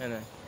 看